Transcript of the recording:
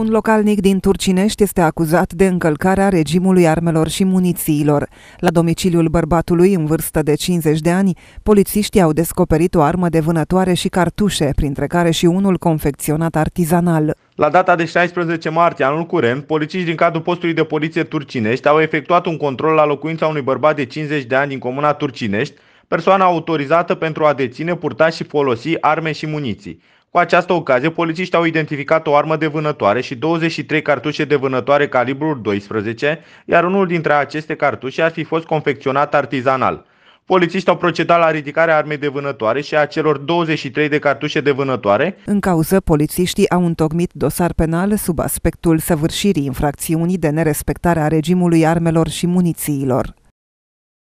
Un localnic din Turcinești este acuzat de încălcarea regimului armelor și munițiilor. La domiciliul bărbatului, în vârstă de 50 de ani, polițiștii au descoperit o armă de vânătoare și cartușe, printre care și unul confecționat artizanal. La data de 16 martie anul curent, polițiști din cadrul postului de poliție Turcinești au efectuat un control la locuința unui bărbat de 50 de ani din comuna Turcinești, persoana autorizată pentru a deține, purta și folosi arme și muniții. Cu această ocazie, polițiștii au identificat o armă de vânătoare și 23 cartușe de vânătoare calibrul 12, iar unul dintre aceste cartușe ar fi fost confecționat artizanal. Polițiștii au procedat la ridicarea armei de vânătoare și a celor 23 de cartușe de vânătoare. În cauză, polițiștii au întocmit dosar penal sub aspectul săvârșirii infracțiunii de nerespectare a regimului armelor și munițiilor.